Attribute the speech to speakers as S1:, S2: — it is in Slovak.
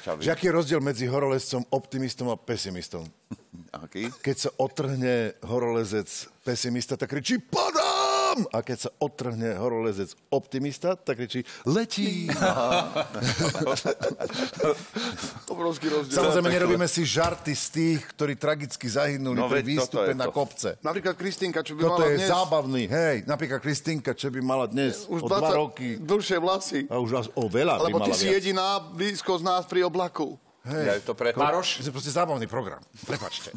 S1: Čavi.
S2: Že aký je rozdiel medzi horolezcom, optimistom a pesimistom?
S1: Aký?
S2: Keď sa otrhne horolezec pesimista, tak kričí padám! A keď sa otrhne horolezec optimista, tak kričí letí!
S3: Obrovský rozdiel.
S2: Samozrejme, nerobíme si žarty z tých, ktorí tragicky zahynuli
S1: No
S2: pri
S1: toto
S2: výstupe
S1: je
S2: na
S1: to.
S2: kopce.
S3: Napríklad Kristýnka, čo by
S2: Toto
S3: mala
S2: je
S3: dnes...
S2: zábavný, hej. Napríklad Kristinka, čo by mala dnes
S3: Už
S2: o dva
S3: 20
S2: roky.
S3: dlhšie vlasy.
S2: A už vás- o veľa
S3: Lebo
S2: by
S3: ty
S2: mala
S3: si
S2: viac.
S3: jediná blízko z nás pri oblaku.
S1: Ja to preto...
S4: Maroš?
S2: To je proste zábavný program. Prepačte.